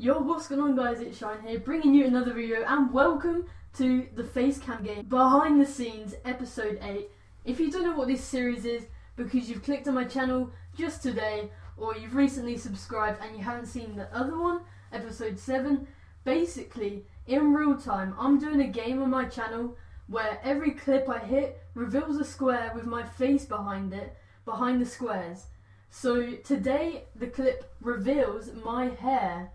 Yo, what's going on guys, it's Shine here, bringing you another video and welcome to the Facecam game behind the scenes episode 8. If you don't know what this series is because you've clicked on my channel just today or you've recently subscribed and you haven't seen the other one, episode 7, basically in real time I'm doing a game on my channel where every clip I hit reveals a square with my face behind it, behind the squares. So today the clip reveals my hair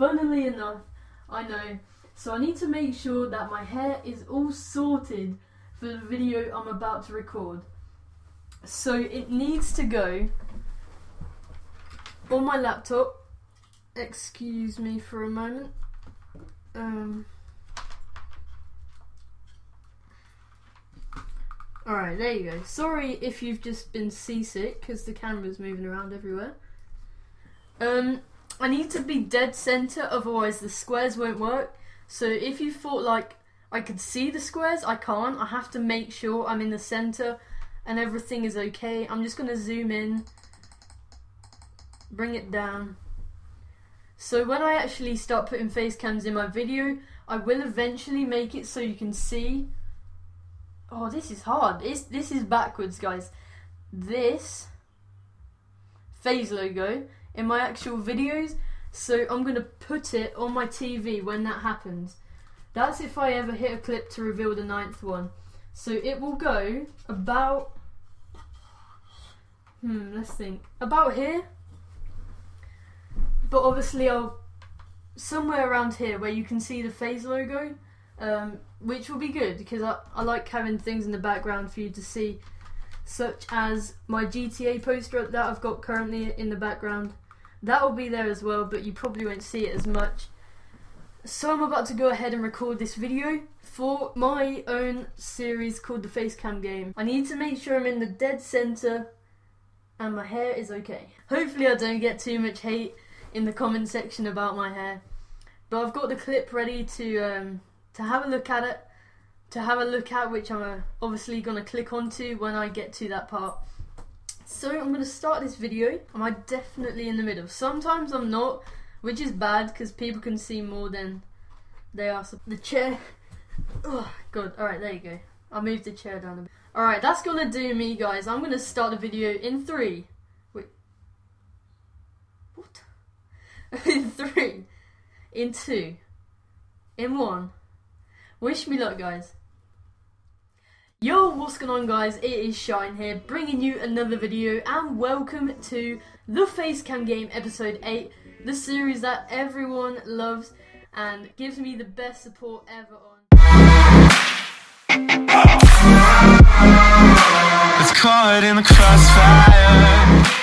Funnily enough, I know. So I need to make sure that my hair is all sorted for the video I'm about to record. So it needs to go on my laptop. Excuse me for a moment. Um. Alright, there you go. Sorry if you've just been seasick because the camera's moving around everywhere. Um, I need to be dead center, otherwise the squares won't work. So if you thought like I could see the squares, I can't. I have to make sure I'm in the center and everything is okay. I'm just gonna zoom in, bring it down. So when I actually start putting face cams in my video, I will eventually make it so you can see. Oh, this is hard. This this is backwards, guys. This FaZe logo in my actual videos. So I'm going to put it on my TV when that happens. That's if I ever hit a clip to reveal the ninth one. So it will go about, hmm, let's think, about here. But obviously I'll, somewhere around here where you can see the FaZe logo, um, which will be good because I, I like having things in the background for you to see, such as my GTA poster that I've got currently in the background. That will be there as well, but you probably won't see it as much. So I'm about to go ahead and record this video for my own series called the Facecam Game. I need to make sure I'm in the dead center and my hair is okay. Hopefully I don't get too much hate in the comment section about my hair. But I've got the clip ready to um, to have a look at it, to have a look at which I'm uh, obviously going to click onto when I get to that part. So I'm going to start this video. Am I definitely in the middle? Sometimes I'm not, which is bad because people can see more than they are. The chair. Oh, God. Alright, there you go. I'll move the chair down a bit. Alright, that's going to do me, guys. I'm going to start the video in three. Wait. What? in three. In two. In one. Wish me luck, guys. Yo, what's going on guys? It is Shine here, bringing you another video and welcome to the Facecam Game Episode 8, the series that everyone loves and gives me the best support ever on. It's caught in the crossfire